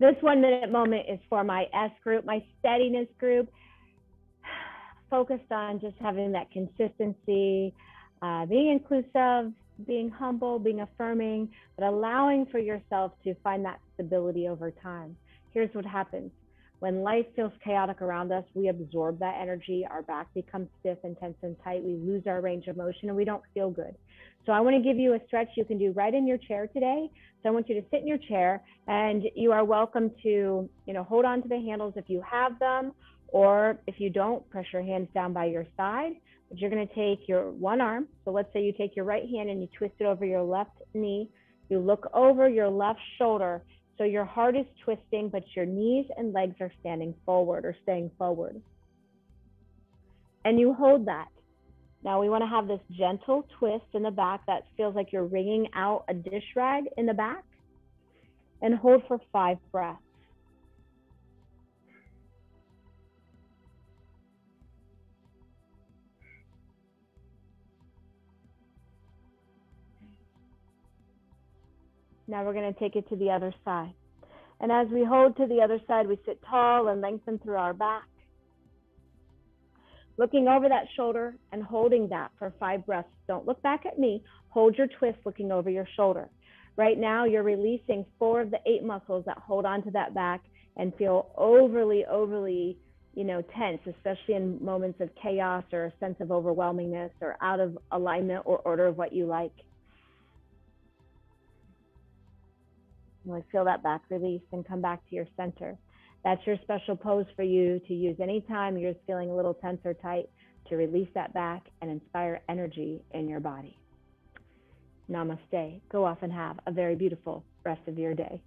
This one minute moment is for my S group, my steadiness group, focused on just having that consistency, uh, being inclusive, being humble, being affirming, but allowing for yourself to find that stability over time. Here's what happens when life feels chaotic around us, we absorb that energy. Our back becomes stiff and tense and tight. We lose our range of motion and we don't feel good. So I want to give you a stretch you can do right in your chair today. So I want you to sit in your chair and you are welcome to, you know, hold on to the handles if you have them, or if you don't, press your hands down by your side. But you're going to take your one arm. So let's say you take your right hand and you twist it over your left knee. You look over your left shoulder so your heart is twisting, but your knees and legs are standing forward or staying forward. And you hold that. Now we want to have this gentle twist in the back that feels like you're wringing out a dish rag in the back. And hold for five breaths. Now we're going to take it to the other side. And as we hold to the other side, we sit tall and lengthen through our back. Looking over that shoulder and holding that for five breaths. Don't look back at me. Hold your twist looking over your shoulder. Right now, you're releasing four of the eight muscles that hold onto that back and feel overly, overly, you know, tense, especially in moments of chaos or a sense of overwhelmingness or out of alignment or order of what you like. Feel that back release and come back to your center. That's your special pose for you to use anytime you're feeling a little tense or tight to release that back and inspire energy in your body. Namaste. Go off and have a very beautiful rest of your day.